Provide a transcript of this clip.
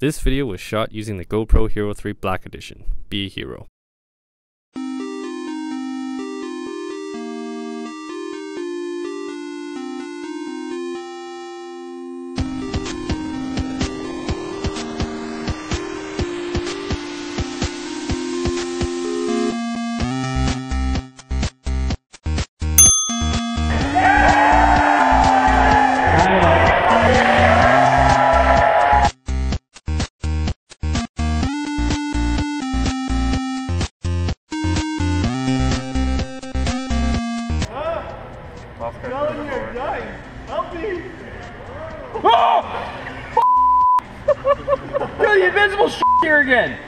This video was shot using the GoPro Hero 3 Black Edition. Be a hero. You're dying. Help me. Oh! Dude, the invincible here again.